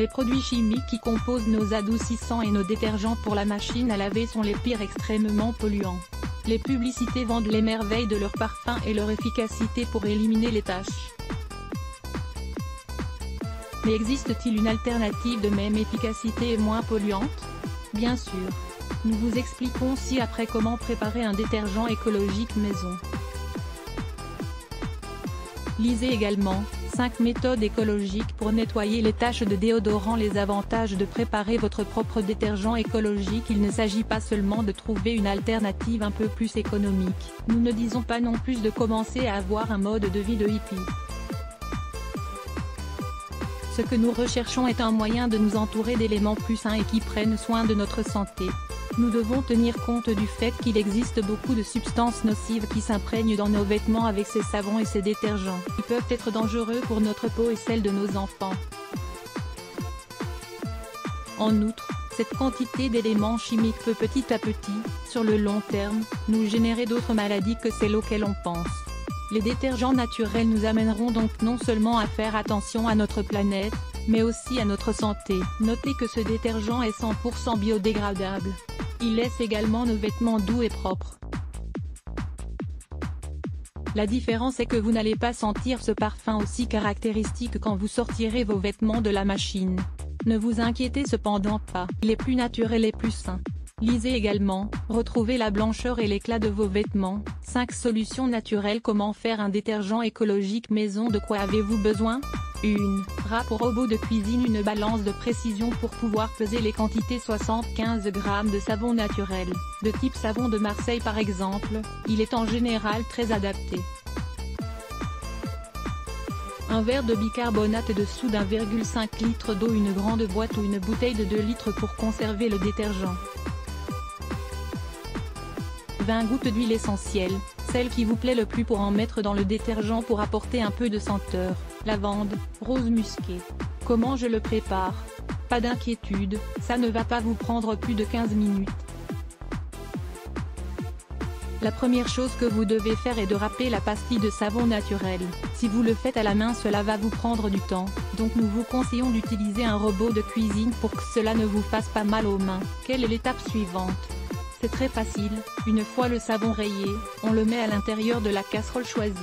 Les produits chimiques qui composent nos adoucissants et nos détergents pour la machine à laver sont les pires extrêmement polluants. Les publicités vendent les merveilles de leur parfum et leur efficacité pour éliminer les taches. Mais existe-t-il une alternative de même efficacité et moins polluante? Bien sûr. Nous vous expliquons ci-après comment préparer un détergent écologique maison. Lisez également, 5 méthodes écologiques pour nettoyer les taches de déodorant Les avantages de préparer votre propre détergent écologique Il ne s'agit pas seulement de trouver une alternative un peu plus économique, nous ne disons pas non plus de commencer à avoir un mode de vie de hippie. Ce que nous recherchons est un moyen de nous entourer d'éléments plus sains et qui prennent soin de notre santé. Nous devons tenir compte du fait qu'il existe beaucoup de substances nocives qui s'imprègnent dans nos vêtements avec ces savons et ces détergents, qui peuvent être dangereux pour notre peau et celle de nos enfants. En outre, cette quantité d'éléments chimiques peut petit à petit, sur le long terme, nous générer d'autres maladies que celles auxquelles on pense. Les détergents naturels nous amèneront donc non seulement à faire attention à notre planète, mais aussi à notre santé. Notez que ce détergent est 100% biodégradable. Il laisse également nos vêtements doux et propres. La différence est que vous n'allez pas sentir ce parfum aussi caractéristique quand vous sortirez vos vêtements de la machine. Ne vous inquiétez cependant pas, il est plus naturel et plus sain. Lisez également, retrouvez la blancheur et l'éclat de vos vêtements, 5 solutions naturelles Comment faire un détergent écologique maison De quoi avez-vous besoin? 1. Rap robot de cuisine Une balance de précision pour pouvoir peser les quantités 75 g de savon naturel, de type savon de Marseille par exemple, il est en général très adapté. Un verre de bicarbonate de soude 1,5 litre d'eau Une grande boîte ou une bouteille de 2 litres pour conserver le détergent. 20 gouttes d'huile essentielle, celle qui vous plaît le plus pour en mettre dans le détergent pour apporter un peu de senteur, lavande, rose musquée. Comment je le prépare? Pas d'inquiétude, ça ne va pas vous prendre plus de 15 minutes. La première chose que vous devez faire est de râper la pastille de savon naturel. Si vous le faites à la main cela va vous prendre du temps, donc nous vous conseillons d'utiliser un robot de cuisine pour que cela ne vous fasse pas mal aux mains. Quelle est l'étape suivante? C'est très facile, une fois le savon rayé, on le met à l'intérieur de la casserole choisie.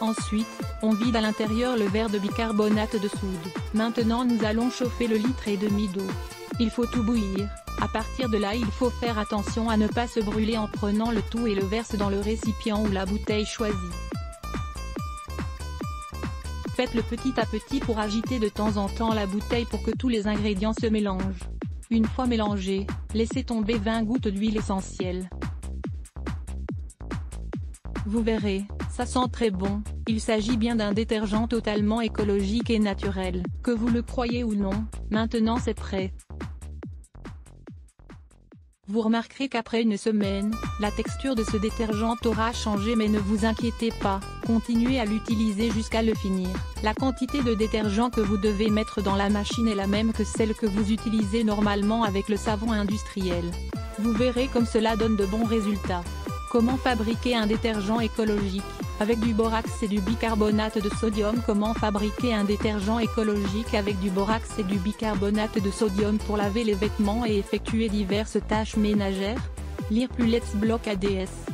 Ensuite, on vide à l'intérieur le verre de bicarbonate de soude. Maintenant nous allons chauffer le litre et demi d'eau. Il faut tout bouillir, à partir de là il faut faire attention à ne pas se brûler en prenant le tout et le verse dans le récipient ou la bouteille choisie. Faites-le petit à petit pour agiter de temps en temps la bouteille pour que tous les ingrédients se mélangent. Une fois mélangé, laissez tomber 20 gouttes d'huile essentielle. Vous verrez, ça sent très bon, il s'agit bien d'un détergent totalement écologique et naturel. Que vous le croyez ou non, maintenant c'est prêt. Vous remarquerez qu'après une semaine, la texture de ce détergent aura changé mais ne vous inquiétez pas, continuez à l'utiliser jusqu'à le finir. La quantité de détergent que vous devez mettre dans la machine est la même que celle que vous utilisez normalement avec le savon industriel. Vous verrez comme cela donne de bons résultats. Comment fabriquer un détergent écologique? Avec du borax et du bicarbonate de sodium Comment fabriquer un détergent écologique avec du borax et du bicarbonate de sodium pour laver les vêtements et effectuer diverses tâches ménagères? Lire plus Let's Block ADS